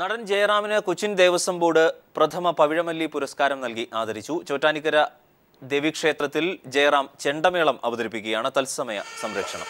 നടൻ ജയറാമിന് കൊച്ചിൻ ദേവസ്വം ബോർഡ് പ്രഥമ പവിഴമല്ലി പുരസ്കാരം നൽകി ആദരിച്ചു. ചോറ്റാനിക്കര ദേവീക്ഷേത്രത്തിൽ ജയറാം ചെണ്ടമേളം അവതരിപ്പിക്കുകയാണ് തത്സമയ സംരക്ഷണം.